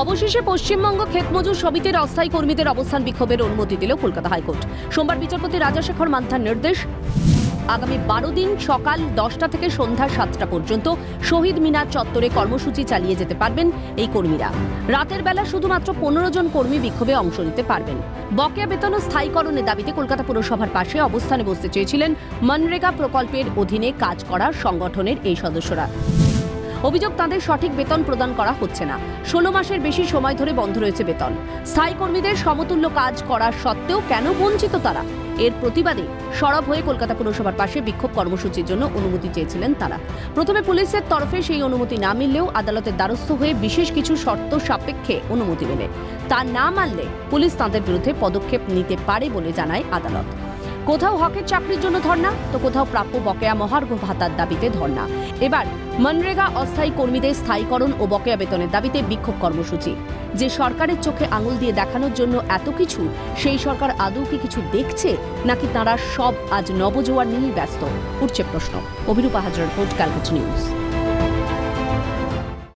অবশেষে পশ্চিমবঙ্গ ক্ষেতমজুর সমিতির অস্থায়ী কর্মীদের অবস্থান বিক্ষোভের অনুমতি দিল কলকাতা হাইকোর্ট। সোমবার বিচারপতি রাজাশেখর মান্থার নির্দেশ। আগামী বারো দিন সকাল দশটা থেকে সন্ধ্যা সাতটা পর্যন্ত শহীদ মিনার চত্বরে কর্মসূচি চালিয়ে যেতে পারবেন এই কর্মীরা। রাতের বেলা শুধুমাত্র পনেরো জন কর্মী বিক্ষোভে অংশ নিতে পারবেন। বকেয়া বেতন ও স্থায়ীকরণের দাবিতে কলকাতা পুরসভার পাশে অবস্থানে বসতে চেয়েছিলেন মনরেগা প্রকল্পের অধীনে কাজ করা সংগঠনের এই সদস্যরা। অভিযোগ তাদের সঠিক বেতন প্রদান করা হচ্ছে না। ষোলো মাসের বেশি সময় ধরে বন্ধ রয়েছে বেতন। স্থায়ী কর্মীদের সমতুল্য কাজ করার সত্ত্বেও কেন বঞ্চিত তারা? এর প্রতিবাদে সরব হয়ে কলকাতা পুরসভার পাশে বিক্ষোভ কর্মসূচির জন্য অনুমতি চেয়েছিলেন তারা। প্রথমে পুলিশের তরফে সেই অনুমতি না মিললেও আদালতের দ্বারস্থ হয়ে বিশেষ কিছু শর্ত সাপেক্ষে অনুমতি মেলে। তা না মানলে পুলিশ তাদের বিরুদ্ধে পদক্ষেপ নিতে পারে বলে জানায় আদালত। কোথাও হকের চাকরির জন্য ধর্ণা, তো কোথাও প্রাপ্য বকেয়া মহার্ঘ ভাতার দাবিতে ধর্ণা। এবার, মনরেগা অস্থায়ী কর্মীদের স্থায়ীকরণ ও বকেয়া বেতনের দাবিতে বিক্ষোভ কর্মসূচি। যে সরকারের চোখে আঙুল দিয়ে দেখানোর জন্য এত কিছু, সেই সরকার আদৌ কি কিছু দেখছে, নাকি তারা সব আজ নবজোয়ার নিয়েই ব্যস্ত? উঠছে প্রশ্ন। অভিরূপা হাজার রিপোর্ট, ক্যালকাটা নিউজ।